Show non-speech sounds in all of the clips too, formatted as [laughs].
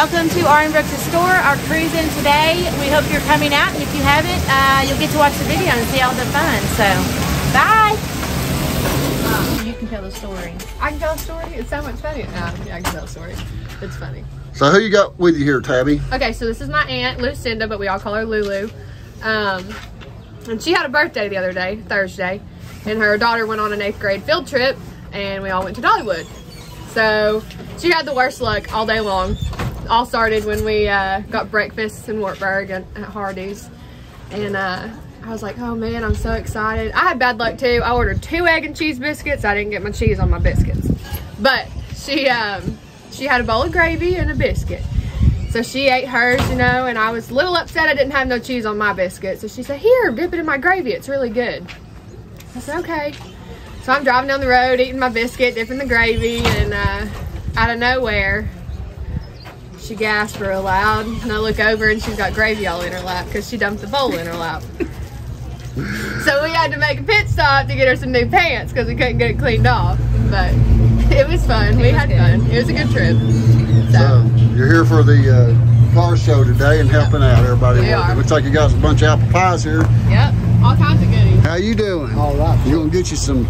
welcome to RM Brooks store. Our cruise in today. We hope you're coming out, and if you haven't, uh, you'll get to watch the video and see all the fun. So, bye. You can tell the story. I can tell a story. It's so much funny. No, yeah, I can tell a story. It's funny. So who you got with you here, Tabby? Okay, so this is my aunt Lucinda, but we all call her Lulu. Um, and she had a birthday the other day, Thursday, and her daughter went on an eighth grade field trip, and we all went to Dollywood. So she had the worst luck all day long. All started when we uh, got breakfast in Wartburg and at Hardee's, and uh, I was like, oh man, I'm so excited. I had bad luck too. I ordered two egg and cheese biscuits. I didn't get my cheese on my biscuits, but she um, she had a bowl of gravy and a biscuit. So she ate hers, you know, and I was a little upset I didn't have no cheese on my biscuit. So she said, here, dip it in my gravy. It's really good. I said, okay. So I'm driving down the road, eating my biscuit, dipping the gravy, and uh, out of nowhere, she gasped real loud. And I look over and she's got gravy all in her lap because she dumped the bowl in her lap. [laughs] so we had to make a pit stop to get her some new pants because we couldn't get it cleaned off. But it was fun. we had fun. It was a good trip. So you're here for the uh, car show today and helping out everybody. We working. are. Looks like you got a bunch of apple pies here. Yep, all kinds of goodies. How you doing? All right. You gonna get you some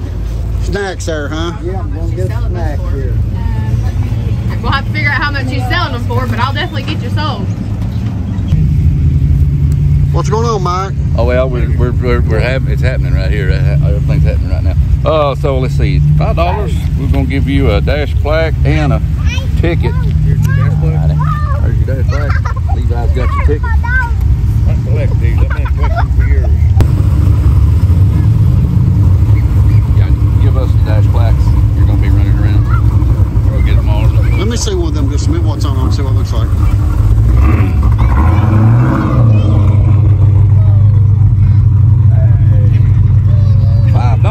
snacks there, huh? Yeah, I'm gonna get a Selling snack them for here. We'll have to figure out how much he's selling them for, but I'll definitely get you sold. What's going on, Mike? Oh well, we're we're we're, we're having it's happening right here. Everything's happening right now. Uh, so let's see, five dollars. We're gonna give you a dash plaque and a ticket. Here's your dash plaque. There's your dash plaque. Levi's got your ticket. I collect these. I've been collecting for years. Yeah, give us the dash plaques. You're gonna be running around. We'll get them all. Let me see one of them just a minute. What's on them? See what it looks like. Five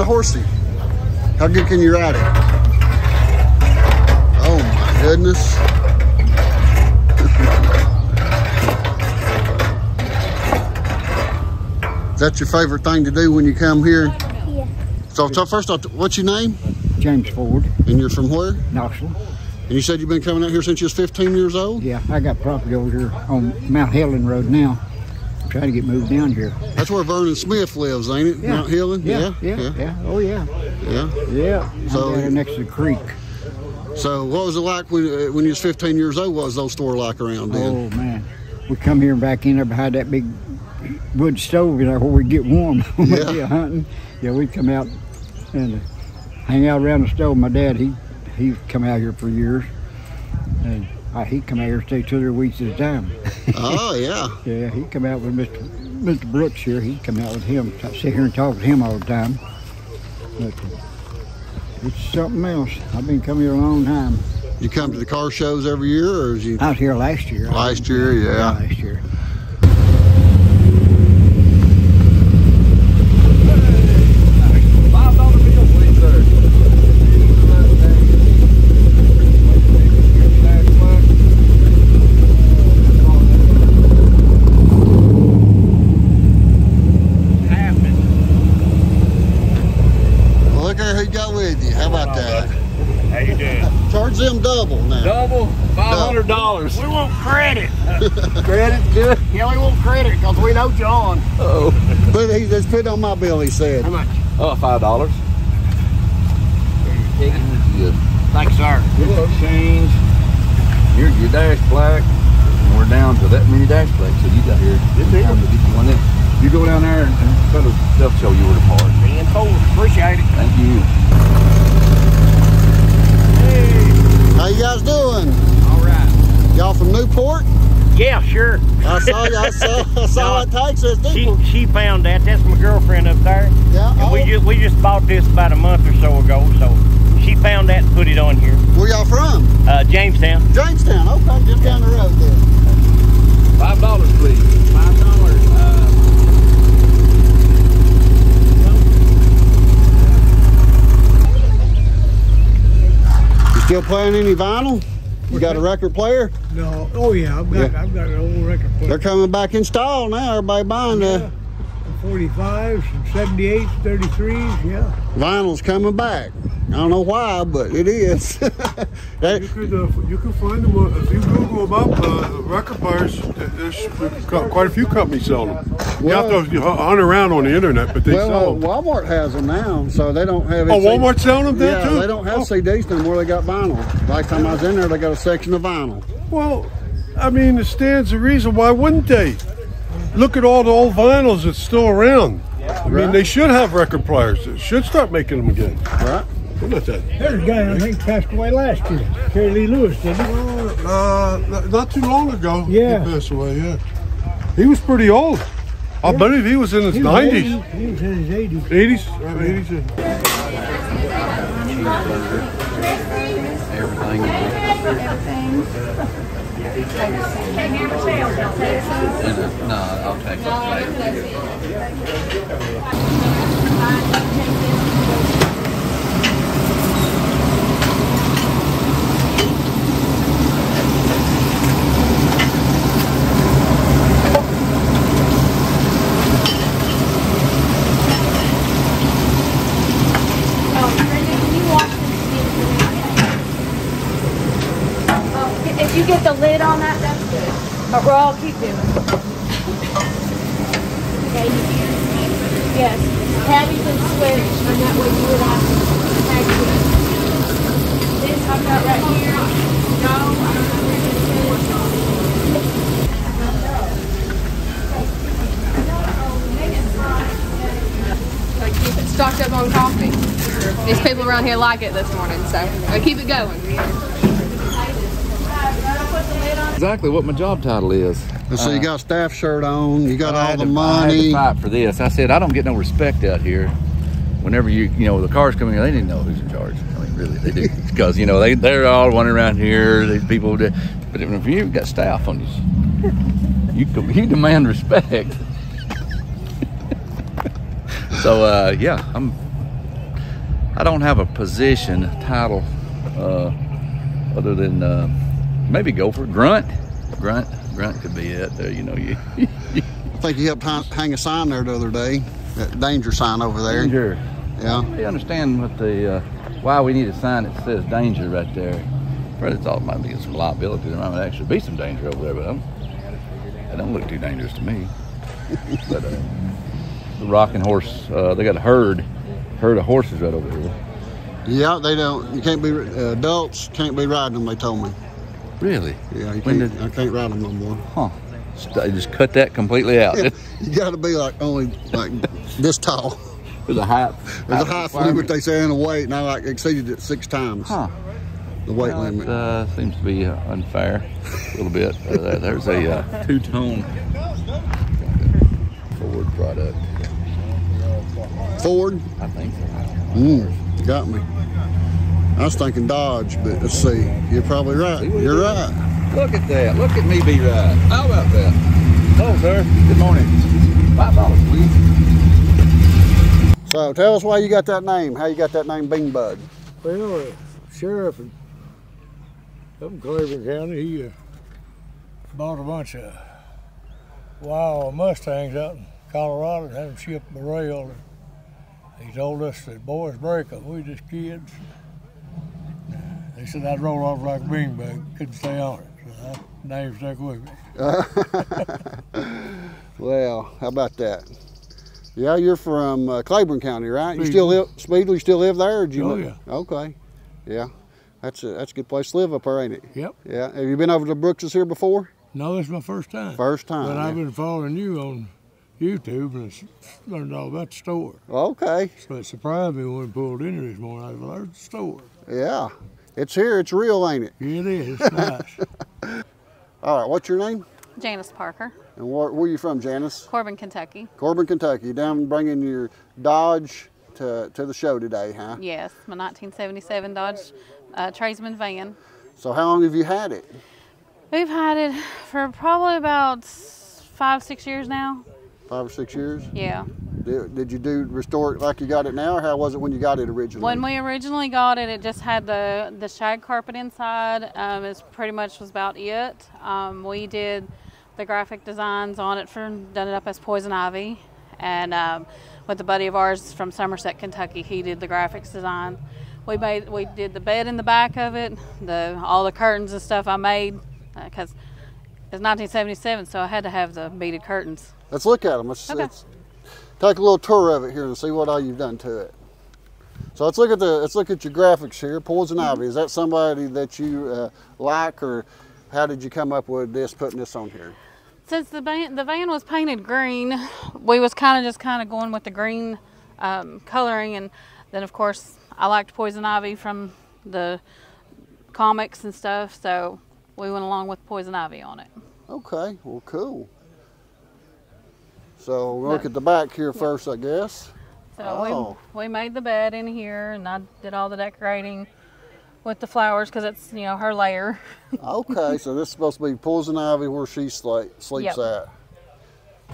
the horsey. How good can you ride it? Oh my goodness. [laughs] Is that your favorite thing to do when you come here? Yeah. So, so first off, what's your name? James Ford, And you're from where? Knoxville. And you said you've been coming out here since you was 15 years old? Yeah, I got property over here on Mount Helen Road now. I'm trying to get moved down here. That's where Vernon Smith lives, ain't it? Yeah. Mount Helen? Yeah, yeah, yeah. Oh, yeah. yeah. Yeah. I'm So- here next to the creek. So what was it like when, uh, when you was 15 years old? What was those store like around then? Oh, man. We come here and back in there behind that big wood stove, you know, where we get warm [laughs] when Yeah. we hunting. Yeah, we'd come out and hang out around the stove. My dad, he he come out here for years. And uh, he'd come out here and stay two or three weeks at a time. Oh, yeah. [laughs] Yeah, he'd come out with Mr. Mr. Brooks here. He'd come out with him. I sit here and talk with him all the time. But it's something else. I've been coming here a long time. You come to the car shows every year, or is you I was here last year. last year? Yeah. last year. Five dollar bill, please, sir. Well, look here who got with you. How about that? How you doing? Charge them double now. Double, five hundred dollars. We want credit. Credit, good. Yeah, we want credit because we know John. Oh, But he just put it on my bill, he said. How much? oh, five dollars. Good. Thanks, sir. Change. Here's your dash plaque. And we're down to that many dash plaques. So you got here. Good deal. Time to get you one in. You go down there and, and let us they'll show you where to park. Being told, appreciate it. Thank you. Hey. How you guys doing? All right. Y'all from Newport? Yeah, sure. I saw you. I saw, I saw that tag says She Newport. she found that. That's my girlfriend up there. Yeah. And we Oh, just we just bought this about a month or so ago. So she found that and put it on here. where y'all from? Uh, Jamestown. Jamestown. Okay, just down the road there. Five dollars, please. Five dollars. You still playing any vinyl? You got a record player? No, oh yeah, I've got Yeah. I've got an old record player. They're coming back in style now. Everybody buying the 45s, some 78s, 33s, yeah. vinyl's coming back. I don't know why, but it is. [laughs] That- You could uh, you could find them uh, if you Google them up. Uh, record players, there's quite a few companies selling them. You have to hunt around on the internet, but they well, uh, sell them. Walmart has them now, so they don't have. Oh, Walmart's selling them there Yeah, too. they don't have Oh, CDs no more. They got vinyl. Last time I was in there, they got a section of vinyl. Well, I mean, it stands to reason. Why wouldn't they? Look at all the old vinyls that's still around. I mean, Right. they should have record players. They should start making them again. Right? Look at that. There's a guy I think passed away last year. Jerry Lee Lewis, didn't he? Uh, not- not too long ago, Yeah. he passed away. Yeah, he was pretty old. I believe he was in his He was nineties, 80 He was in his 80s. eighties, eighties. Everything. No, I'll take that. If you get the lid on that, that's good. We'll all keep doing. Yes. Tabby's and switch, and that way you would have to tag it. This I've got right here. No, I don't know where this is. Like keep it stocked up on coffee. These people around here like it this morning, so I keep it going. Exactly what my job title is. And so you got a staff shirt on. You got all the to- I had to money. fight for this. I said I don't get no respect out here. Whenever you you know the cars come in, they didn't know who's in charge. I mean, really, they do [laughs] because you know they they're all running around here. These people, do, but if you've got staff on you, you, you demand respect. [laughs] so uh, yeah, I'm. I don't have a position title uh, other than uh, maybe gopher grunt. Grunt, grunt could be it. There, you know, you. [laughs] I think you helped hang, hang a sign there the other day. That danger sign over there. Danger. Yeah. You understand what the uh, why we need a sign that says danger right there. Probably thought it might be some liability. There might actually be some danger over there, but I don't, don't look too dangerous to me. [laughs] but uh, the rocking horse, uh, they got a herd, herd of horses right over here. Yeah, they don't. You can't be uh, adults can't be riding them. They told me. Really? Yeah, you can't, did- I can't ride them no more. Huh? Just- They just cut that completely out. You got to be like only like this tall. There's a height. There's a height limit they say in a weight, and I like exceeded it six times. Huh? The weight Well, limit. It uh, seems to be uh, unfair a little bit. Uh, there's a uh, two-tone Ford product. Ford. I think. Mm, got me. I was thinking Dodge, but let's see. You're probably right. You're right. Look at that. Look at me be right. How about that? Hello, sir. Good morning. Five dollars, please. So tell us why you got that name. How you got that name, Bean Bud? Well, uh, sheriff in, up in Claiborne County, he uh, bought a bunch of wild Mustangs out in Colorado and had them shipped by rail. He told us that boys break them. We just kids. They said I'd roll off like a beanbag. Couldn't stay on it. So that name stuck with me. [laughs] Well, how about that? Yeah, you're from uh, Claiborne County, right? You still live, Speedley, you still live there? Or did you Oh, yeah. Okay. Yeah. That's a, that's a good place to live up there, ain't it? Yep. Yeah. Have you been over to Brooks's here before? No, this is my first time. First time. But I've been following you on YouTube and learned all about the store. Okay. So it surprised me when we pulled in here this morning. I there's the store. Yeah. It's here. It's real, ain't it? It is. It's nice. [laughs] All right. What's your name? Janice Parker, And where, where you from, Janice? Corbin, Kentucky. Corbin, Kentucky. Down bringing your Dodge to, to the show today, huh? Yes, my 1977 Dodge uh, Tradesman van. So how long have you had it? We've had it for probably about five, six years now. Five or six years? Yeah. Did, did you do restore it like you got it now, or how was it when you got it originally? When we originally got it, it just had the the shag carpet inside. Um, it's pretty much was about it. Um, we did the graphic designs on it for done it up as poison ivy, and um, with a buddy of ours from Somerset, Kentucky, he did the graphics design. We made we did the bed in the back of it, the all the curtains and stuff I made because it's 1977, so I had to have the beaded curtains. Let's look at them. Let's, Okay. let's take a little tour of it here and see what all you've done to it. So let's look at the let's look at your graphics here. Poison Mm-hmm. Ivy. Is that somebody that you uh, like, or how did you come up with this, putting this on here? Since the van, the van was painted green, we was kind of just kind of going with the green um, coloring, and then of course I liked Poison Ivy from the comics and stuff, so we went along with Poison Ivy on it. Okay, well, cool. So we'll look at the back here first, I guess. So Oh. we we made the bed in here, and I did all the decorating with the flowers because it's you know her layer. [laughs] Okay, so this is supposed to be Poison Ivy where she sla- sleeps Yep. at.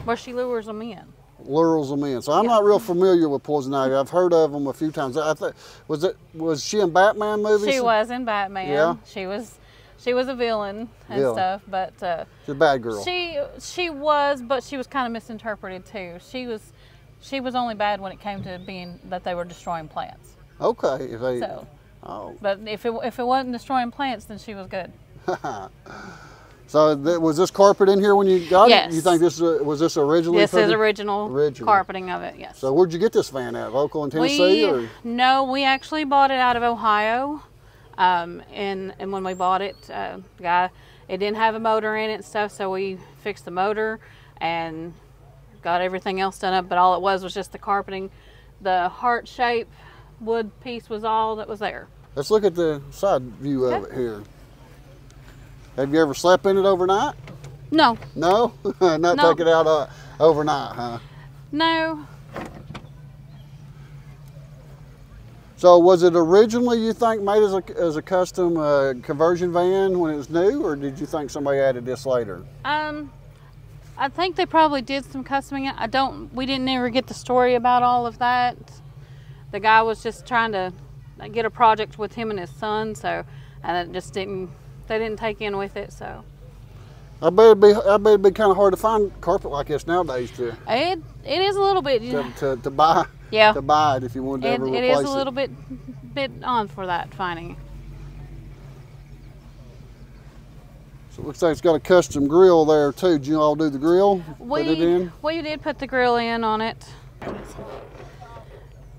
Where she lures them in. lures them in. So I'm not real familiar with Poison Ivy. I've heard of them a few times. I th- was it was she in Batman movies? She was in Batman. Yeah. She was she was a villain and Villain. stuff, but. Uh, She's a bad girl. She she was, but she was kind of misinterpreted too. She was she was only bad when it came to being that they were destroying plants. okay, if they. So, Oh. but if it if it wasn't destroying plants, then she was good. [laughs] So th- was this carpet in here when you got Yes. it? You think this was, was this originally? This is original, Original. carpeting of it. Yes. So where'd you get this van at? Local in Tennessee we or? no, we actually bought it out of Ohio, um, and and when we bought it, uh, guy it didn't have a motor in it and stuff, so we fixed the motor and got everything else done up. But all it was was just the carpeting, the heart shape wood piece was all that was there. Let's look at the side view of it here. Have you ever slept in it overnight? No, No, [laughs] not No. take it out uh, overnight, huh? no, So was it originally you think made as a as a custom uh, conversion van when it was new, or did you think somebody added this later? Um, I think they probably did some customing. I don't. We didn't ever get the story about all of that. The guy was just trying to get a project with him and his son, so and it just didn't. They didn't take in with it, so I bet it'd be I bet it'd be kind of hard to find carpet like this nowadays to it it is a little bit. to, to, to buy. Yeah. to buy it if you wanted to It, ever it replace is a little bit bit on for that finding. So it looks like it's got a custom grill there too. Did you all do the grill? We Put it in? we did put the grill in on it.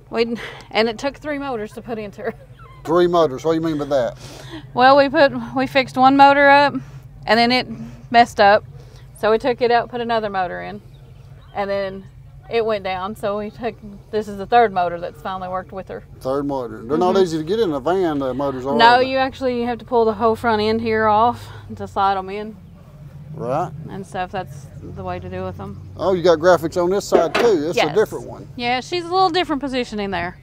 We and it took three motors to put into it. Three motors. What do you mean by that? Well, we put we fixed one motor up, and then it messed up, so we took it out, put another motor in, and then it went down. So we took this is the third motor that's finally worked with her. Third motor. They're not easy to get in a van, the motors are. Mm-hmm. No, you actually have to pull the whole front end here off to slide them in Right. and stuff. That's the way to do with them. Oh, you got graphics on this side too. It's a different one. Yeah, she's a little different positioning there.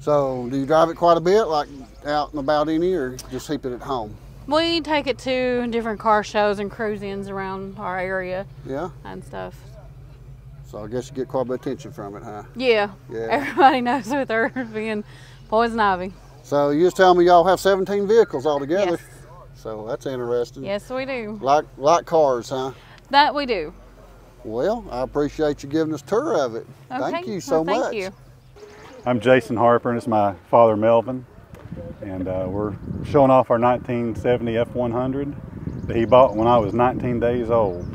So, do you drive it quite a bit, like out and about any, or just keep it at home? We take it to different car shows and cruise-ins around our area Yeah. and stuff. So I guess you get quite a bit of attention from it, huh? Yeah, Yeah. everybody [laughs] knows with her being poison ivy. So you just tell me y'all have 17 vehicles altogether. Yes. So that's interesting. Yes, we do. Like like cars, huh? That we do. Well, I appreciate you giving us a tour of it. Okay. Thank you so well, thank much. you. I'm Jason Harper, and it's my father Melvin, and uh, we're showing off our 1970 F100 that he bought when I was 19 days old.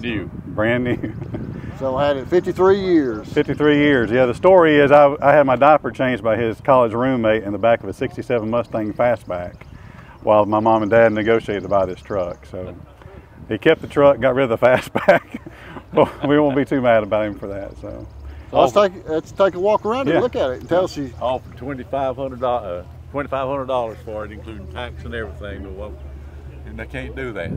New. Brand new. So I had it 53 years. 53 years. Yeah, the story is I, I had my diaper changed by his college roommate in the back of a 67 Mustang Fastback while my mom and dad negotiated to buy this truck. So he kept the truck, got rid of the [laughs] Fastback. well, [laughs] we won't be too mad about him for that. So. So let's take let's take a walk around Yeah. and look at it and tell us you. Offered twenty-five hundred dollars, uh, twenty-five hundred dollars for it, including tax and everything, but well, and they can't do that.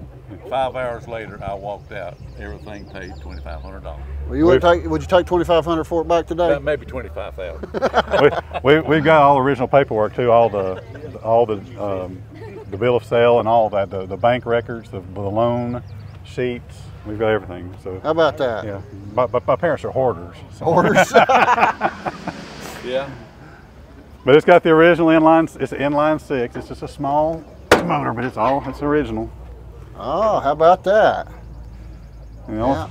Five hours later, I walked out, everything paid twenty-five hundred dollars. Well, you would take would you take 2,500 for it back today? Maybe twenty-five thousand. [laughs] we, we, we've got all the original paperwork too, all the all the um, the bill of sale and all that, the, the bank records, the, the loan sheets. We've got everything. So How about that? yeah, but, but my parents are hoarders. so- Hoarders. [laughs] Yeah. But it's got the original inline. It's an inline six. It's just a small motor, but it's all it's original. Oh, how about that? You know,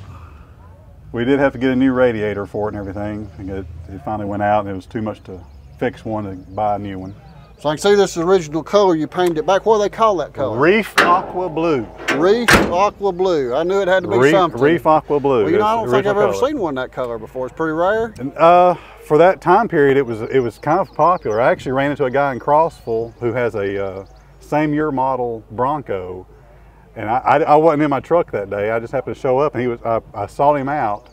we did have to get a new radiator for it and everything. It, it finally went out, and it was too much to fix one to buy a new one. So I can see this original color. You painted it back. What do they call that color? Reef Aqua Blue. Reef Aqua Blue. I knew it had to be Reef, something. Reef Aqua Blue. Well, you know, I don't think I've original ever color. seen one that color before. It's pretty rare. And, uh, for that time period, it was it was kind of popular. I actually ran into a guy in Crossville who has a uh, same year model Bronco, and I, I, I wasn't in my truck that day. I just happened to show up, and he was I, I sought him out,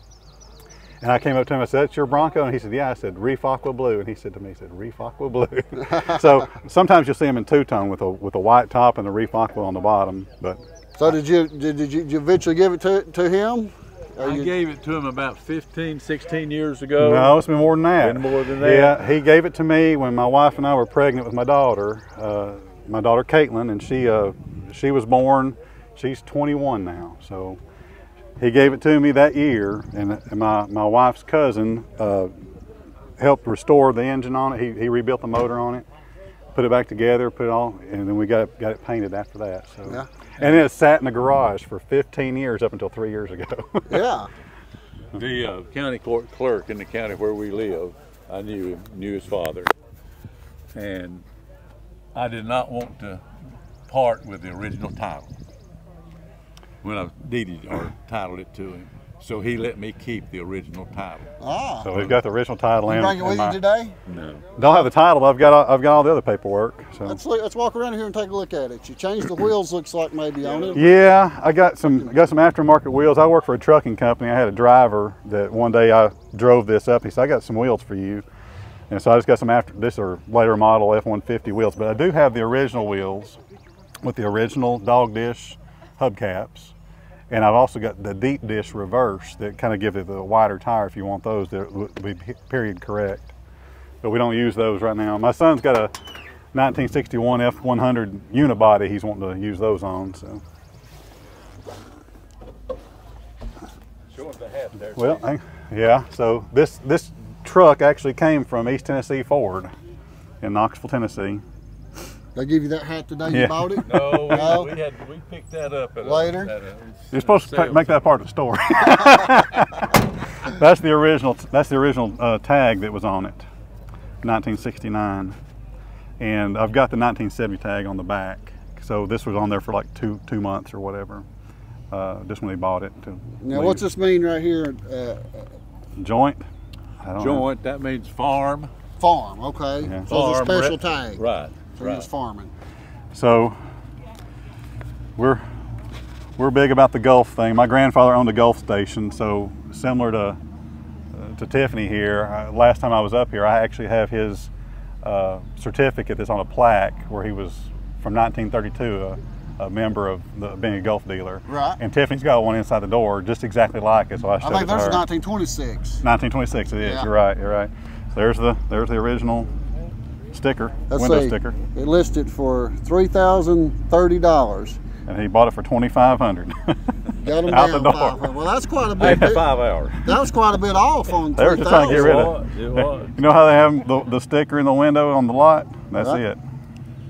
and I came up to him. I said, "That's your Bronco," and he said, "Yeah." I said, "Reef Aqua Blue," and he said to me, "He said Reef Aqua Blue." [laughs] so sometimes you'll see them in two tone with a with a white top and the Reef Aqua on the bottom, but. So did you did, did you, did you eventually give it to to him? Or I you- gave it to him about 15, 16 years ago. No, it's been more than that. Been more than that. Yeah, he gave it to me when my wife and I were pregnant with my daughter, uh, my daughter Caitlin, and she uh, she was born. She's 21 now, so he gave it to me that year, and, and my my wife's cousin uh, helped restore the engine on it. He, he rebuilt the motor on it, put it back together, put it all, and then we got it, got it painted after that. So. Yeah. And it sat in the garage for 15 years up until three years ago. [laughs] Yeah. The uh, county court clerk in the county where we live, I knew him, knew his father. And I did not want to part with the original title when I deeded or titled it to him. So he let me keep the original title. Ah. So we've got the original title You in. bring it in with my- you today? No. Don't have the title. But I've got all- I've got all the other paperwork. So Let's look, let's walk around here and take a look at it. You changed the wheels. Looks like maybe on it. yeah, I got some I got some aftermarket wheels. I work for a trucking company. I had a driver that one day I drove this up. He said, "I got some wheels for you," and so I just got some after this are later model F-150 wheels. But I do have the original wheels with the original dog dish hubcaps. And I've also got the deep dish reverse that kind of give it the wider tire if you want those that would be period correct. But we don't use those right now. My son's got a 1961 F100 unibody he's wanting to use those on. So, the well, I- yeah. So this this truck actually came from East Tennessee Ford in Knoxville, Tennessee. They give you that hat today. Yeah. You bought it? [laughs] No, we, No? we had we picked that up at a- Later? a You're supposed to sales make that part of the story. [laughs] That's the original. That's the original uh, tag that was on it, 1969, and I've got the 1970 tag on the back. So this was on there for like two two months or whatever. Uh, just when they bought it. To Now, leave. what's this mean right here? Uh, joint? I don't know. Joint, that means farm. farm, okay. Yeah. So it's a special tag. Right, So right. he's farming. So we're we're big about the Gulf thing. My grandfather owned a Gulf station, so similar to uh, to Tiffany here. Uh, last time I was up here, I actually have his uh, certificate that's on a plaque where he was from 1932, a, a member of the, being a Gulf dealer. Right. And Tiffany's got one inside the door, just exactly like it. So I I think it to that's her. 1926. 1926 it is. Yeah. You're right. You're right. So there's the there's the original sticker, Let's window see. sticker, It listed for three thousand thirty dollars. and he bought it for 2,500. Got him [laughs] Out down the five. door. Well, that's quite a Hey, bit. five hours. That was quite a bit off on They were just trying to get rid thousand. of It was. [laughs] You know how they have the, the sticker in the window on the lot? That's Right. it.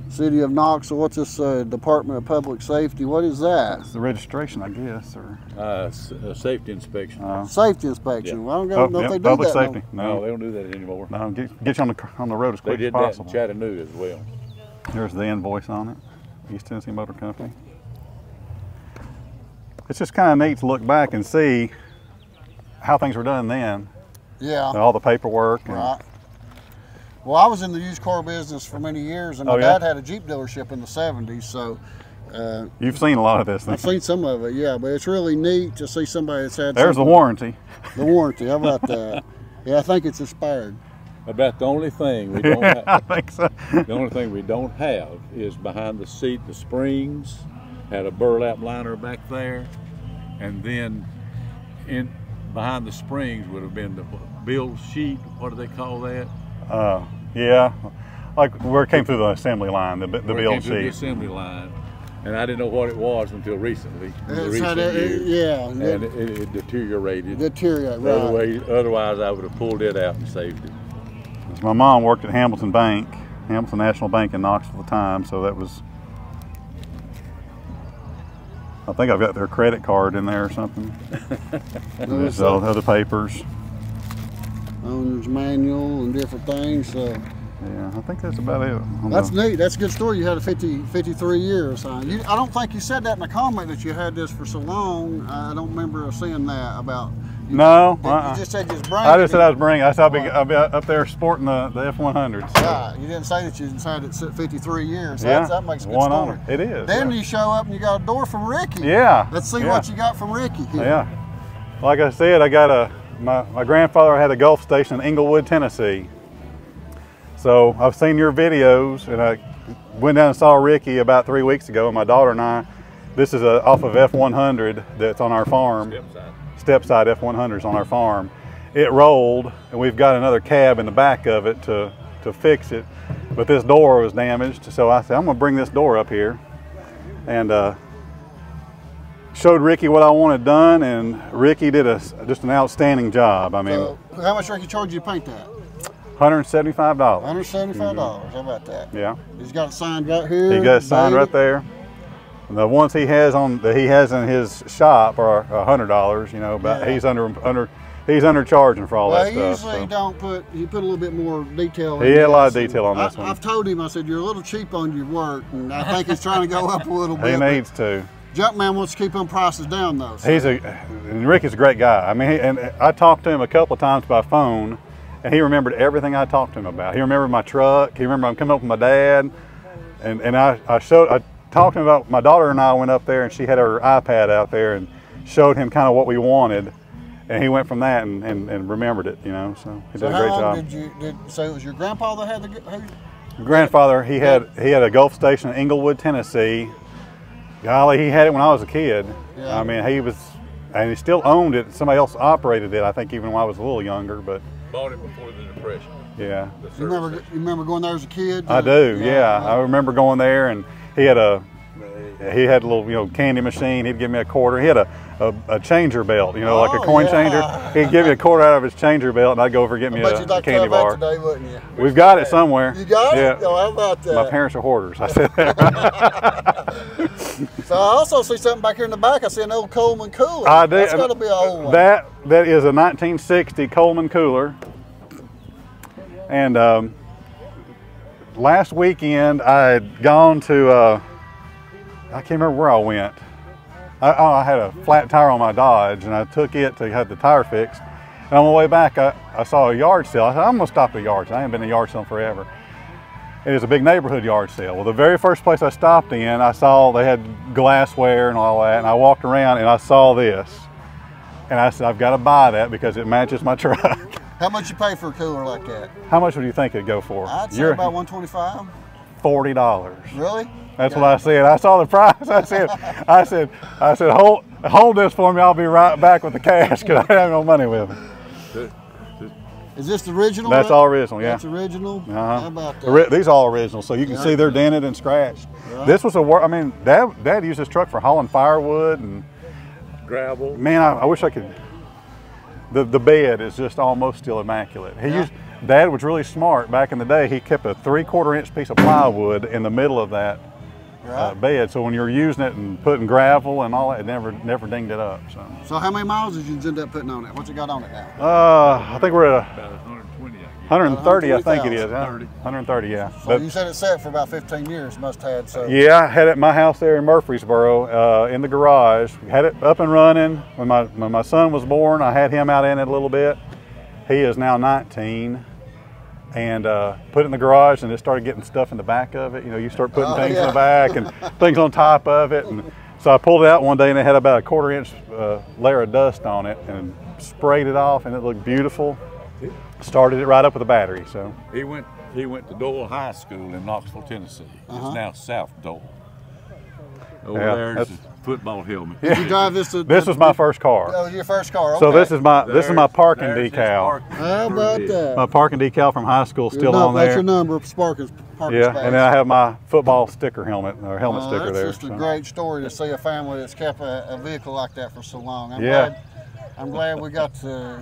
City of Knoxville. What's this? Uh, Department of Public Safety. What is that? It's the registration, I guess, or Uh, s- uh, safety inspection. uh, Safety inspection. Yeah. Well, I don't oh, know yeah, if they do public that. no- safety. No, No, they don't do that anymore. no, get, get you on the on the road as They quick as did that in possible. Chattanooga as well. There's the invoice on it. East Tennessee Motor Company. It's just kind of neat to look back and see how things were done then. Yeah. All the paperwork. And, Right. Well, I was in the used car business for many years, and my Oh, yeah? dad had a Jeep dealership in the '70s. So uh, You've seen a lot of this. Then. I've seen some of it. Yeah, but it's really neat to see somebody that's had. There's the warranty. The warranty. How about that? [laughs] Yeah, I think it's expired. About the only thing we don't [laughs] I have, think so. the only thing we don't have is behind the seat, the springs, had a burlap liner back there, and then in behind the springs would have been the build sheet. What do they call that? Uh, yeah, like where it came through the assembly line, the, the Where it build came through The assembly line, and I didn't know what it was until recently. in the It's recent had a- years. yeah, and it- it, it deteriorated. Deteriorate, right. Otherwise, otherwise, I would have pulled it out and saved it. My mom worked at Hamilton Bank, Hamilton National Bank in Knoxville at the time, so that was. I think I've got their credit card in there or something. There's the other papers. Owner's manual and different things. So Yeah, I think that's about it. that's neat. That's a good story. You had a 50, 53 years. Huh? You, I don't think you said that in the comment that you had this for so long. I don't remember seeing that about. You, No, you uh-uh. just said you was I just said I was bringing. I said I'll be, I'll be up there sporting the, the F100. So. Right. You didn't say that you had it sit 53 years. Yeah, That's, that makes a good one story. owner. It is, Then yeah. you show up and you got a door from Ricky. Yeah, Let's see yeah. what you got from Ricky. here. Yeah. Like I said, I got a my, my grandfather had a Gulf station in Englewood, Tennessee. So I've seen your videos, and I went down and saw Ricky about three weeks ago, and my daughter and I. This is a, off of F100 that's on our farm. Step side F100s on our farm. It rolled, and we've got another cab in the back of it to to fix it. But this door was damaged, so I said I'm gonna bring this door up here, and. Uh, showed Ricky what I wanted done, and Ricky did a just an outstanding job. I mean, So, how much Ricky charged you to paint that? 175. dollars $175. Mm-hmm. How about that? Yeah, He's got it signed right here. he got it signed dated. right there. And the ones he has on that he has in his shop are hundred dollars. You know, but Yeah. he's under under he's undercharging for all Well, that he stuff. usually so. don't put. You put a little bit more detail. He had a lot of detail on this I, one. I've told him. I said you're a little cheap on your work, and I think he's trying to go up a little [laughs] bit. He needs to. Junkman wants to keep them prices down though. so- He's a and Ricky's a great guy. I mean, he, and I talked to him a couple of times by phone, and he remembered everything I talked to him about. He remembered my truck. He remembered I'm coming up with my dad, and and I, I showed I talked to him about my daughter and I went up there and she had her iPad out there and showed him kind of what we wanted, and he went from that and, and, and remembered it. You know, so he So did a great job. did you? Did so? It was your grandpa that had the? Who, grandfather he had he had a Gulf station in Englewood, Tennessee. Golly, he had it when I was a kid. Yeah. I mean, he was, and he still owned it. Somebody else operated it. I think even when I was a little younger, but Bought it before the depression. yeah, you remember? You remember going there as a kid? I do. Yeah, I remember going there, and he had a he had a little you know candy machine. He'd give me a quarter. He had a a, a changer belt, you know, like a Oh, coin yeah. changer. He'd give me a quarter out of his changer belt, and I'd go over and get me I bet a, you'd a like to candy have bar. today, wouldn't you? We've got it somewhere. You got yeah. it? Oh, how about that? My parents are hoarders. I [laughs] said that. [laughs] So I also see something back here in the back. I see an old Coleman cooler. I did. That's got to be an old one. That that is a 1960 Coleman cooler. And um, last weekend I had gone to uh, I can't remember where I went. I, oh, I had a flat tire on my Dodge, and I took it to have the tire fixed. And on my way back, I, I saw a yard sale. I said, I'm gonna stop at a yard sale. I haven't been to a yard sale forever. It was a big neighborhood yard sale. Well, the very first place I stopped in, I saw they had glassware and all that, and I walked around and I saw this. And I said, I've got to buy that because it matches my [laughs] truck. How much you pay for a cooler like that? How much would you think it'd go for? I'd say You're about 125. forty dollars. Really? That's what I said. I saw the [laughs] price. I said, I said, I said, hold, hold this for me. I'll be right back with the cash because I have no money with me. Is this the original? That's all original, yeah. That's original. Uh-huh. How about that? These are all original, so you can Yeah. see they're dented and scratched. Right. This was a work. I mean, Dad, Dad used this truck for hauling firewood and Gravel. man, I, I wish I could. The the bed is just almost still immaculate. He Yeah. used. Dad was really smart back in the day. He kept a three quarter inch piece of plywood in the middle of that uh, bed, so when you're using it and putting gravel and all that, it never never dinged it up. So. So how many miles did you end up putting on it? What's it got on it now? Uh, I think we're at a About 120, I guess. 130. I think it is. 130,000. Huh? 130, yeah. So But- you said it sat for about 15 years. Must have had so. Yeah, I had it at my house there in Murfreesboro uh, in the garage. Had it up and running when my when my son was born. I had him out in it a little bit. He is now 19, and uh, put it in the garage, and it started getting stuff in the back of it. You know, you start putting Oh, things in the back and [laughs] things on top of it, and so I pulled it out one day, and it had about a quarter inch uh, layer of dust on it, and sprayed it off, and it looked beautiful. Started it right up with a battery. So He went he went to Doyle High School in Knoxville, Tennessee. Uh-huh. It's now South Doyle. Over Yeah, there's that's- a football helmet. Did you drive this? To, this was my first car. That was your first car. Okay. So this is my this is my parking decal. parking How about that? My parking decal from high school still num- on That's there. your number, Sparkins parking Yeah, space. and then I have my football sticker helmet or helmet Uh, sticker that's there. just a great story to see a family that's kept a, a vehicle like that for so long. I'm Yeah. glad. I'm glad we got to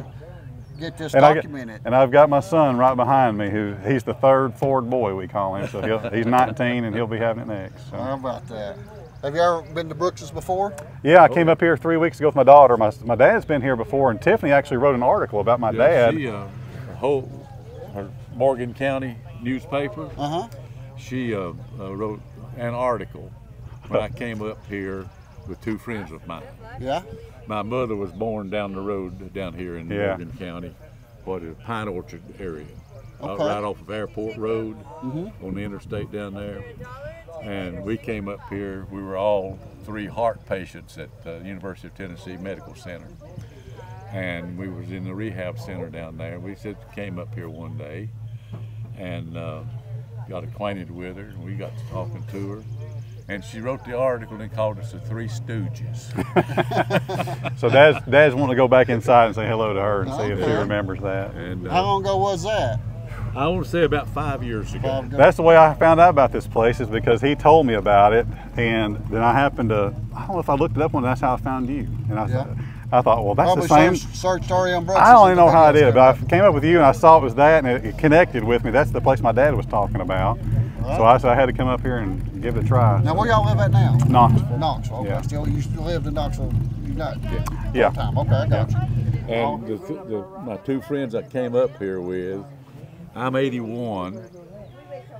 get this And, I get- documented. and I've got my son right behind me, who he's the third Ford boy we call him. So he'll, he's 19 and he'll be having it next. So. How about that? Have you ever been to Brooks's before? Yeah, I came up here three weeks ago with my daughter. My, my dad's been here before, and Tiffany actually wrote an article about my Yeah, dad. She, uh, her whole, her Morgan County newspaper. Uh huh. She uh, uh, wrote an article when I came up here with two friends of mine. Yeah. My mother was born down the road down here in Yeah. Morgan County, what is a Pine Orchard area, uh, right off of Airport Road Mhm. on the interstate down there. And we came up here. We were all three heart patients at the University of Tennessee Medical Center, and we was in the rehab center down there. We said came up here one day, and uh, got acquainted with her. And we got to talking to her. And she wrote the article and called us the Three Stooges. [laughs] So dad's, dad's wanting to go back inside and say hello to her and see if she remembers that. And How uh, long ago was that? I want to say about five years ago. That's the way I found out about this place is because he told me about it, and then I happened to I don't know if I looked it up one. That's how I found you, and I, Yeah. I thought, well, that's Probably the same. searched, searched RM Brooks. I don't even know how I did, but I came up with you and I saw it was that, and it, it connected with me. That's the place my dad was talking about. So I said I had to come up here and give it a try. Now, where y'all live at now? Knoxville. Knoxville. Okay. Yeah. Still, you still lived in Knoxville. You not? Yeah. Time. Okay, I got you. And the, the, my two friends I came up here with, I'm 81,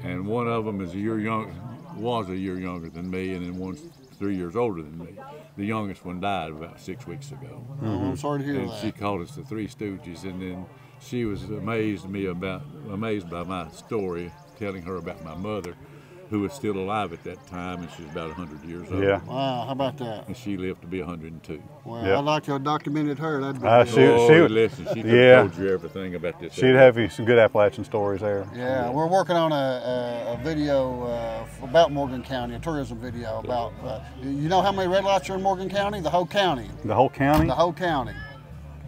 and one of them is a year young, was a year younger than me, and then one's three years older than me. The youngest one died about six weeks ago. Oh, I'm mm-hmm. sorry to hear and that. she called us the Three Stooges, and then she was amazed me about amazed by my story, telling her about my mother, who was still alive at that time, and she was about 100 years old. Yeah. Wow, how about that? And she lived to be 102. Well, Yeah. I'd like to have documented her. That'd be Uh, good. she- oh, she- listen, she could yeah. have told you everything about this. She'd have you some good Appalachian stories there. Yeah, we're working on a, a, a video uh, about Morgan County, a tourism video about. Uh, you know how many red lights are in Morgan County? The whole county. The whole county? The whole county.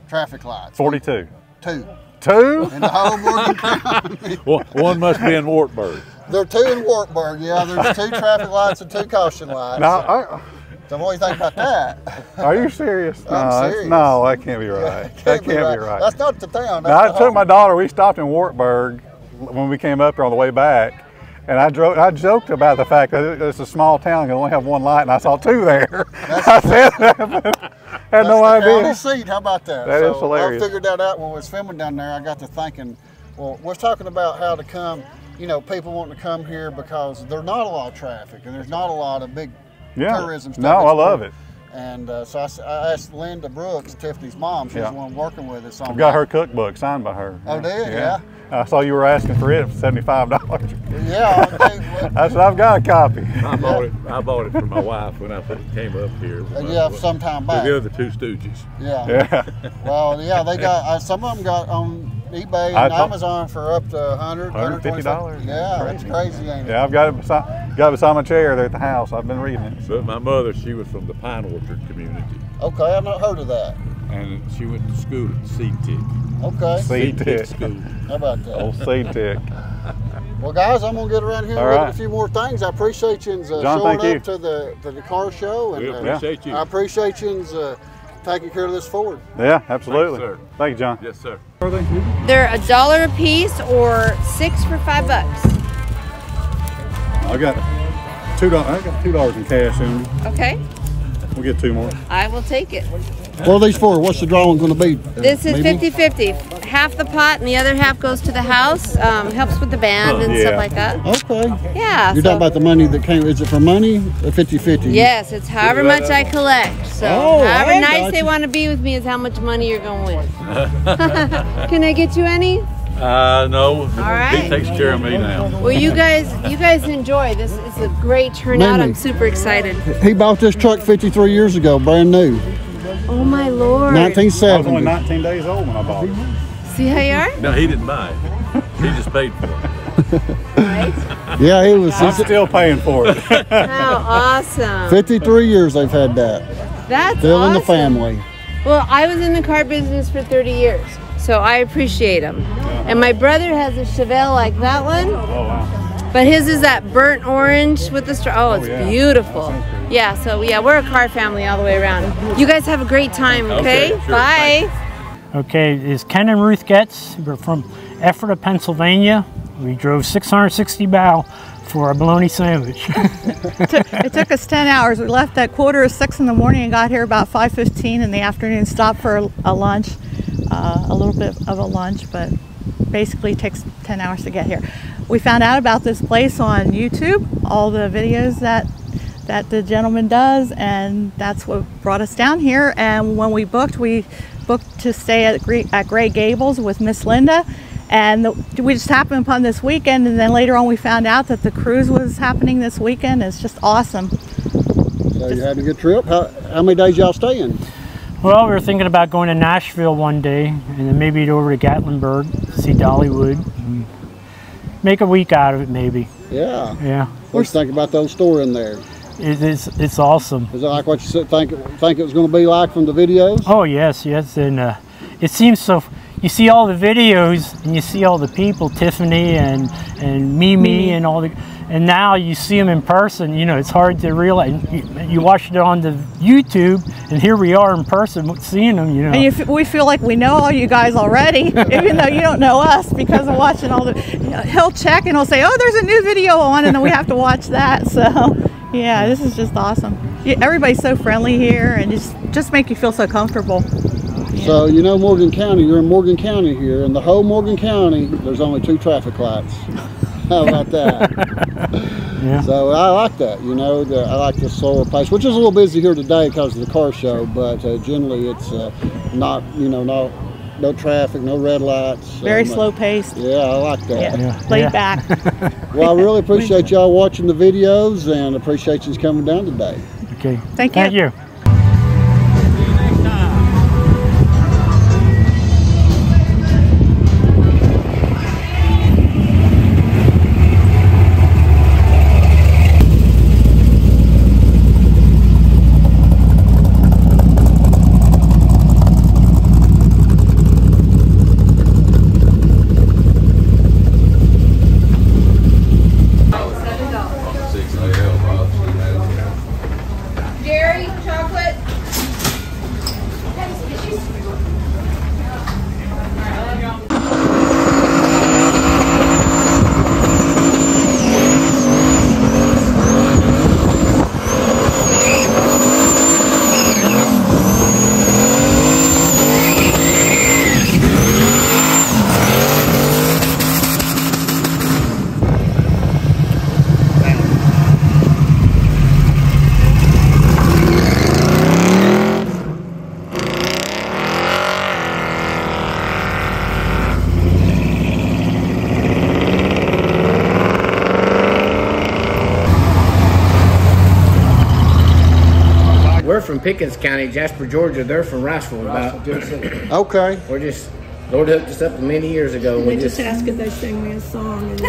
Traffic lights. 42. Two. Two? In the whole Morgan [laughs] County. one, one must be in Wartburg. There are two in Wartburg. Yeah, there's two [laughs] traffic lights and two caution lights. Now, I, So what do you think about that? are you serious? I'm no, serious. no, that can't be right. [laughs] that can't be right. That's not the town. That's Now, I took my daughter. We stopped in Wartburg when we came up here on the way back, And I drove. I joked about the fact that it's a small town. You only have one light, and I saw two there. That's [laughs] I said that, had no the idea. county seat. How about that? That so is hilarious. I figured that out when we was filming down there. I got to thinking, well, we're talking about how to come. You know, people wanting to come here because there's not a lot of traffic and there's not a lot of big Yeah. tourism stuff. No, I love it. And uh, so I asked Linda Brooks, Tiffany's mom. She's Yeah. the one working with us on. I've got that. her cookbook signed by her. Oh, did you? Yeah. I saw you were asking for it for seventy-five dollars. Yeah. okay, [laughs] I said I've got a copy. I bought it. I bought it for my wife when I came up here. Uh, yeah, sometime With back. the other two Stooges. Yeah. Yeah. Well, yeah, they got uh, some of them got on eBay and thought- Amazon for up to 100 $150. Yeah, that's crazy, ain't it? Yeah, I've got it beside, got it beside my chair there at the house. I've been reading it. But my mother, she was from the Pine Orchard community, Okay, I've not heard of that. and she went to school at Seed Tick. Okay. Seed tick. School. How about that? Old seed tick. Well, guys, I'm gonna get around here and All look at right. a few more things. I appreciate you uh, John, showing thank you. up to the to the car show, and We uh, appreciate you. I appreciate you uh, taking care of this Ford. Yeah, absolutely. sir. Thank you, John. Yes, sir. They're a dollar a piece or six for five bucks. I got two dollars. I got two dollars in cash in. me. Okay, We'll get two more. I will take it. What are these for? What's the drawing going to be? This is Mimi? 50-50. Half the pot and the other half goes to the house. Um, helps with the band and yeah. stuff like that. Okay. Yeah. You're so- talking about the money that came. Is it for money? or 50-50? Yes, it's however much I collect. So Oh, however I nice they want to be with me is how much money you're going to win. [laughs] Can I get you any? Uh, no. All right. He takes care of me now. Well, you guys, you guys enjoy this. is a great turnout. Mimi. I'm super excited. He bought this truck 53 years ago, brand new, Oh my lord! I was only 19 days old when I bought it. See how you are? No, he didn't buy it. He just paid for it. Yeah, he was. I'm still paying for it. [laughs] How awesome! 53 years they've had that. That's Still in the family. Well, I was in the car business for 30 years, so I appreciate them. And my brother has a Chevelle like that one, oh wow. but his is that burnt orange with the straw. Oh, oh, it's yeah. beautiful. Yeah, so yeah, we're a car family all the way around. You guys have a great time, okay? Okay, sure. Bye. Okay, it's Ken and Ruth Getz. We're from Ephrata, Pennsylvania. We drove 660 mile for a bologna sandwich. [laughs] it took us 10 hours. We left at quarter of six in the morning and got here about 5.15 in the afternoon. Stopped for a, a lunch, uh, a little bit of a lunch, but basically takes 10 hours to get here. We found out about this place on YouTube, all the videos that that the gentleman does, and that's what brought us down here. And when we booked, we booked to stay at, Gre- at Gray Gables with Miss Linda. And the, we just happened upon this weekend, and then later on we found out that the cruise was happening this weekend. It's just awesome. So you had a good trip. How, how many days y'all staying? well, we were thinking about going to Nashville one day and then maybe over to Gatlinburg to see Dollywood. and Make a week out of it, maybe. Yeah. Yeah, What you think about the old store in there? It, it's it's awesome. Is it like what you said, think think it was going to be like from the videos? Oh yes, yes, and uh, it seems so. You see all the videos and you see all the people, Tiffany and and Mimi and all the, and now you see them in person. You know, it's hard to realize. You, you watch it on the YouTube, and here we are in person, seeing them. You know. And you f- we feel like we know all you guys already, [laughs] even though you don't know us because of watching all the. He'll check and he'll say, "Oh, there's a new video on," and then we have to watch that. [laughs] So, yeah, this is just awesome. Yeah, Everybody's so friendly here, and just just make you feel so comfortable. So you know Morgan County, you're in Morgan County here, in the whole Morgan County, there's only two traffic lights. [laughs] How about that? [laughs] Yeah. So I like that, you know, the, I like the slower pace, which is a little busy here today because of the car show, but uh, generally it's uh, not, you know, no, no traffic, no red lights. Very um, slow paced. Yeah, I like that. Yeah, laid back. [laughs] Well, I really appreciate y'all watching the videos and appreciate you coming down today. Okay. Thank Thank you. From Pickens County, Jasper, Georgia. They're from Riceville, about. Okay. We're just Lord hooked us up many years ago. They We just just ask if they sing me a song. And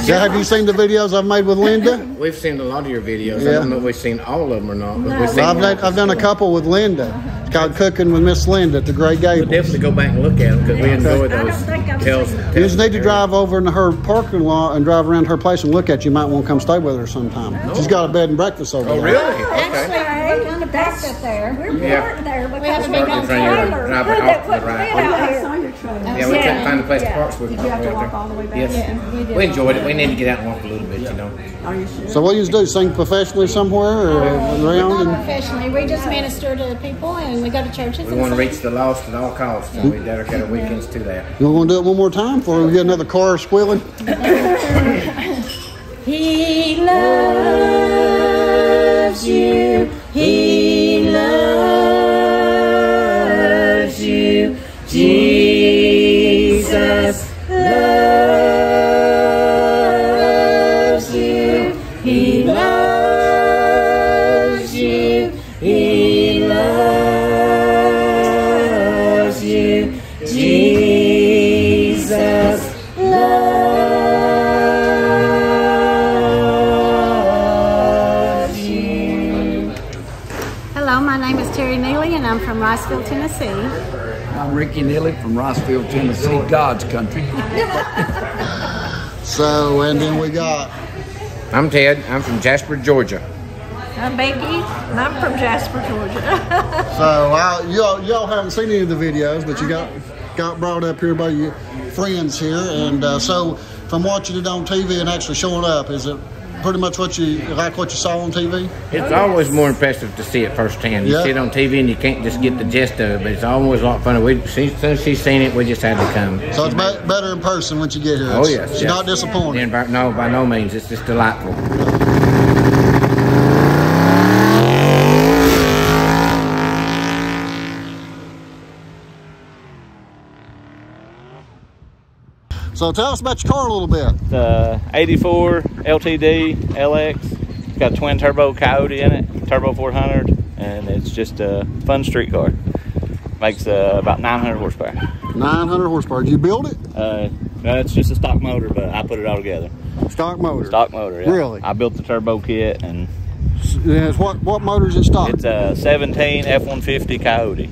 So [laughs] have you seen the videos I've made with Linda? [laughs] we've seen a lot of your videos. I don't know if we've seen all of them or not. But No. we've seen I've done, I've done a couple with Linda. It's called Cooking with Miss Linda at the Gray Gables. We'll Gables. definitely go back and look at them because we enjoy those. Tells, You just need to drive over into her parking lot and drive around her place and look at you. You might want to come stay with her sometime. She's got a bed and breakfast over Oh, there. really? Oh, actually, we're kind of backed up there. We're Yeah. parked there because We have a we big got old trailer trailer driving that off to the put right. men out here. Oh, I saw your trailer. Yeah, we couldn't find a place to park, so we Did parked you have to right walk there. all the way back? Yes. Yeah, we did. We enjoyed it. We need to get out and walk a little bit, you know. Are you sure? So what do you do? Sing professionally somewhere or around? Not And, professionally. We just minister to people and we go to churches. We and want to reach the lost at all costs, and we dedicate our weekends to that. you want to do it one more time before we get another car squealing? [laughs] He loves you. He loves Jesus loves Ricky Neely from Rossville, Tennessee, God's country. So, and then we got. I'm Ted. I'm from Jasper, Georgia. I'm Becky, and I'm from Jasper, Georgia. [laughs] So I, y'all, y'all haven't seen any of the videos, but you got got brought up here by your friends here, and uh, so from watching it on TV and actually showing up, is it pretty much what you like what you saw on TV? It's always more impressive to see it firsthand. You Yeah. see it on TV and you can't just get the gist of it, but it's always a lot funny. We, as soon as she's seen it, we just had to come. So it's be- better in person once you get here. Oh It's- yes, it's yes. not disappointing. And by- no, by no means. It's just delightful. So tell us about your car a little bit. The 84 LTD LX. It's got a twin turbo Coyote in it, turbo 400, and it's just a fun street car. Makes uh, about 900 horsepower. 900 horsepower. Did you build it? Uh, no, it's just a stock motor, but I put it all together. Stock motor. Stock motor. Yeah. Really? I built the turbo kit, and Yes. What what motor's in stock? it's a 17 F150 Coyote,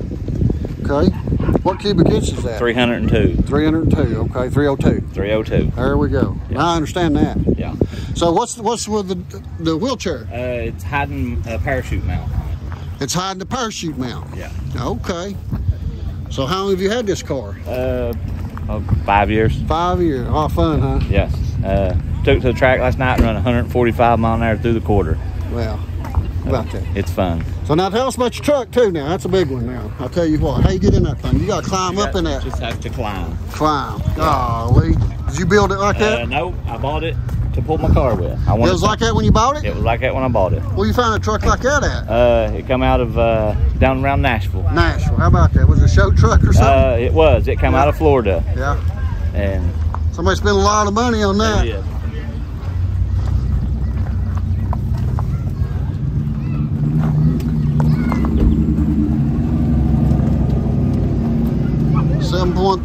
Okay. What cubic inch is that? 302. 302. Okay. 302. 302. There we go. Now I understand that. Yeah. So what's what's with the the wheelchair? Uh, it's hiding a parachute mount. It's hiding the parachute mount. Yeah. Okay. So how long have you had this car? Uh, oh, five years. Five years. Oh, fun, huh? Yes. Uh, took it to the track last night and run 145 mile an hour through the quarter. Well, how about that. It's fun. So now tell us about your truck too. Now that's a big one. Now I'll tell you what. How you get in that thing? You got to climb up in that. Just have to climb. Climb. Golly. Did you build it like that? Uh, no, I bought it to pull my car with. I it was like that when you bought it. It was like that when I bought it. Where you find a truck like that at? Uh, it come out of uh, down around Nashville. Nashville. How about that? Was it a show truck or something? Uh, it was. It come out of Florida. yeah. And Somebody spent a lot of money on that. did.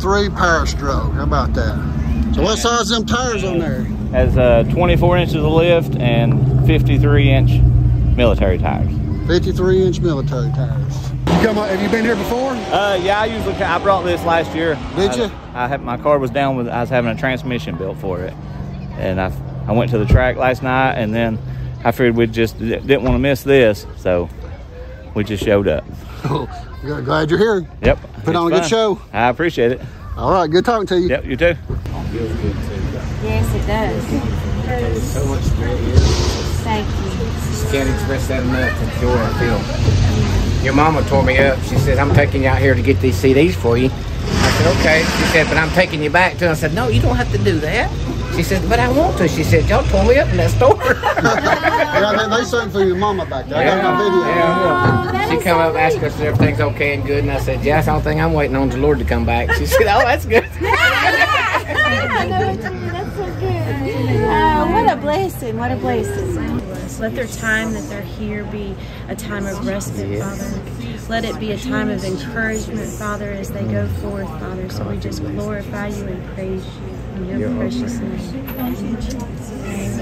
Three power stroke. How about that? So what size them tires on there? has uh, 24 inches of lift and 53 inch military tires. 53 inch military tires. You come up, have you been here before? Uh, yeah, I usually I brought this last year. Did I- you? I had my car was down with I was having a transmission built for it, and I I went to the track last night, and then I figured we just didn't want to miss this, so we just showed up. Good, Glad you're here. Yep. Put on a good show. I appreciate it. All right, good talking to you. Yep, you too. Yes, it does. So much Thank you. Just can't express that enough. The joy I feel. Your mama tore me up. She said, I'm taking you out here to get these CDs for you. I said, okay. She said, but I'm taking you back to. I said, no, you don't have to do that. She said, but I want to. She said, y'all tore me up in that store. [laughs] yeah, they, they sang for your mama back there. I got my video. Yeah. Oh, she come up, asked us if everything's okay and good, and I said, yeah, that's the only thing I'm waiting on the Lord to come back. She said, oh, that's good. [laughs] That's so good. Oh, what a blessing. What a blessing. Let their time that they're here be a time of respite, Father. Let it be a time of encouragement, Father, as they go forth, Father. So we just glorify you and praise you in your You're precious name.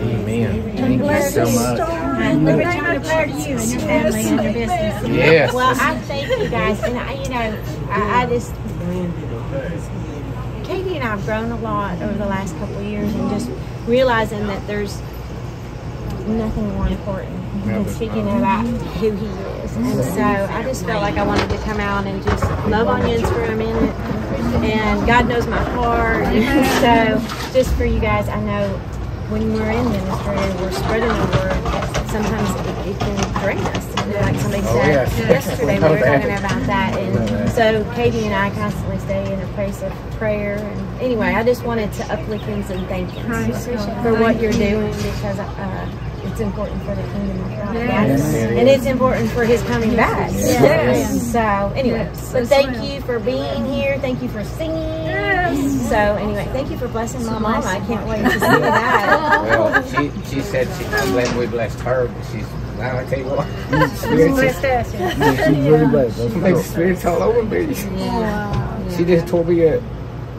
Amen. Thank you so much. And we're trying to prayer to you and your family and your business. Yes. Well, I thank you guys, and I, you know, I, I just, Katie and I have grown a lot over the last couple of years, and just realizing that there's nothing more important than speaking about who he is. And so I just felt like I wanted to come out and just love onions for a minute. And God knows my heart. And [laughs] so just for you guys, I know when we're in ministry and we're spreading the word, sometimes it, it can drain us. You like somebody Oh, said yes. yesterday, we were [laughs] talking about that. And so Katie and I constantly stay in a place of prayer. And anyway, I just wanted to uplift things and thank you for, what you're doing because uh, it's important for the kingdom of God. Yes. And it's important for his coming back. Yes. So anyway, Yes, but thank well. you for being here. Thank you for singing. So anyway, thank you for blessing my mama. I can't wait to see that. Well, she, she said she, I'm glad we blessed her, but she's, well, I tell you what. Spirit's [laughs] blessed us, yeah. Yeah, she's really blessed. She thinks the Spirit's all over me. She just tore me up.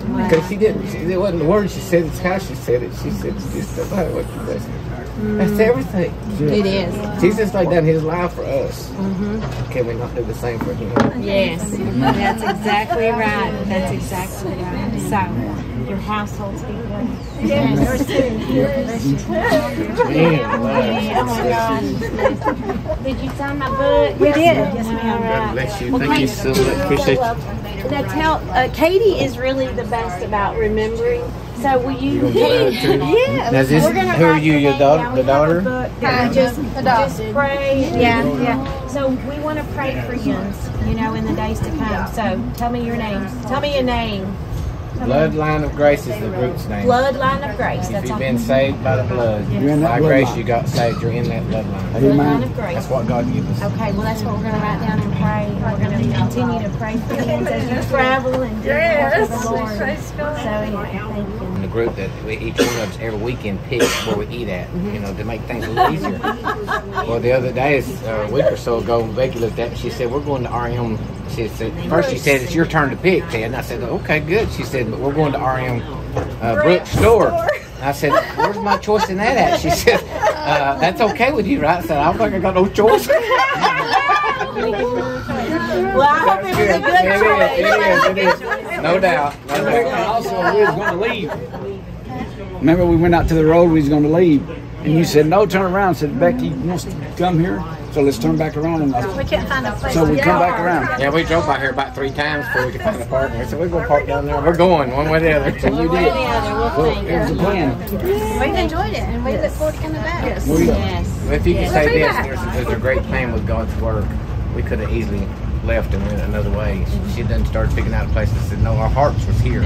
Because she didn't, she, it wasn't the words she said, it's how she said it. She said, she just don't know what to say. That's everything. It is. Jesus laid down his life for us. Mhm. Can we not do the same for him? Yes, that's exactly right. That's exactly right. So, your households be blessed. Yes. Yours too. Man, Oh my gosh. Did you sign my book? We did. Yes, ma'am. All right. God bless you. Well, Thank you so much. Appreciate you. Now tell, uh, Katie is really the best about remembering. So will you, You gonna that Katie? too? Yes. Now, is this- We're gonna who are you, your daughter- the We have a daughter? book. Yeah. Just, Adopted. just pray. Yeah, yeah. So we want to pray for you, you know, in the days to come. So tell me your name. Tell me your name. Bloodline of Grace is the group's name. Bloodline of Grace. If That's you've been saved by the blood, You're in that by grace bloodline. you got saved, you're in that bloodline. Bloodline of Grace. That's what God gives us. Okay, well, that's what we're going to write down and pray. We're going to continue to pray for you as you travel and do the work of the Lord. So anyway, thank you. In the group that we, each one of us every weekend pick where we eat at, you know, to make things a little easier. Well, the other day, uh, a week or so ago, Becky looked at me. She said, "We're going to RM." She said, first she said, "It's your turn to pick, Ted." And I said, "Okay, good." She said, "But we're going to RM uh, Brooks store." I said, "Where's my choice in that at?" She said, uh, "That's okay with you, right?" I said, "I don't think I got no choice." [laughs] Well, I hope it was a good It is, choice. it is, it is. No doubt. No doubt. Also, we was going to leave. Remember, we went out to the road. We was going to leave, and you said no. Turn around. Said Becky wants to come here, so let's turn back around. And I, We can't find a place so we get come back around. Yeah, we drove by here about three times before we could find a park. And we said, we're going to park down there. We're going one way or the other. So we One way did. or the other, we'll Well, it was a plan. We've enjoyed it, and we look forward to coming back. Yes. We- Yes. If you can Yes. say We'll this, there's, there's a great plan with God's work. We could have easily left and went another way. She done started picking out a place and said, no, our hearts was here.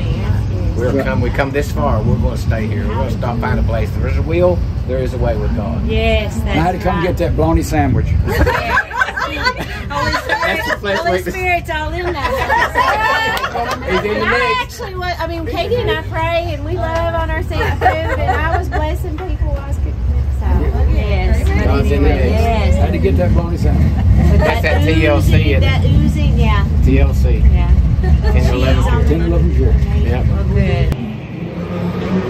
We're come, we come this far. We're going to stay here. We're going to stop find a place. If there's a will, there is a way with God. Yes, And I had to come right. get that bologna sandwich. [laughs] Holy That's the place Holy Spirit's all in that. [laughs] He's in the And I actually was, I mean, Katie and I pray and we love on our Santa food and I was blessing people while I was cooking it. So, yes. But God's in the anyway, mix. yes. I had to get that bologna sandwich. But That's that oozing- TLC, isn't? That oozing, yeah. TLC. Yeah. 10 or 11 10 11 years. Yep. Good.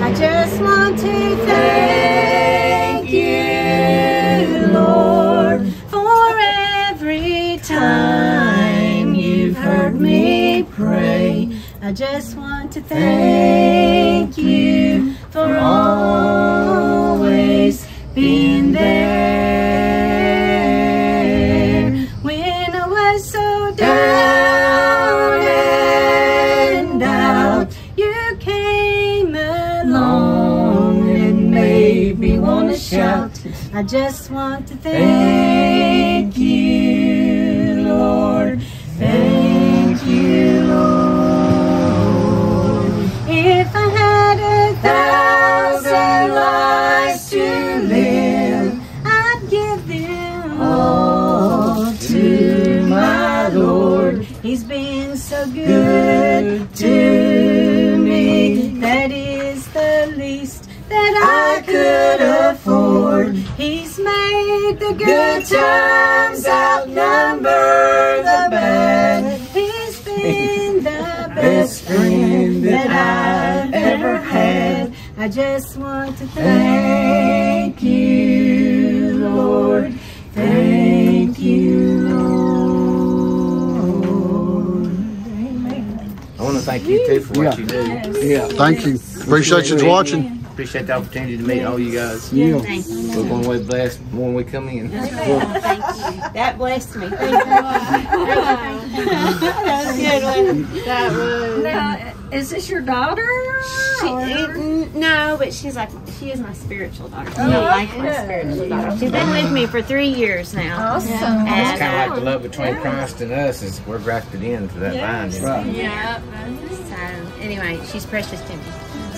I just want to thank you, Lord, for every time you've heard me pray. I just want to thank you for always I just want to thank Let the good times outnumber the bad. He's been the best friend that I've ever had. I just want to thank you, Lord. Thank you, Lord. I want to thank you too for what you do. Yeah. Thank you. Appreciate you watching. Appreciate the opportunity to meet all you guys. Yeah. Thank you. We're going away blessed when we come in. Thank you. That blessed me. Thank you. that was a good one. That was. Now, is this your daughter? She, or- n- no, but she's like she is my spiritual daughter. She's Oh, like my spiritual daughter. She's been with me for three years now. Awesome. It's kind of like the love between Christ and us is we're grafted into that vine. you know? Yeah. So anyway, she's precious to me.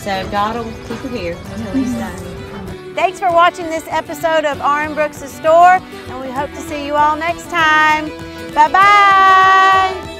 So God will keep her here until He's done. Thanks for watching this episode of RM Brooks' Store, and we hope to see you all next time. Bye bye.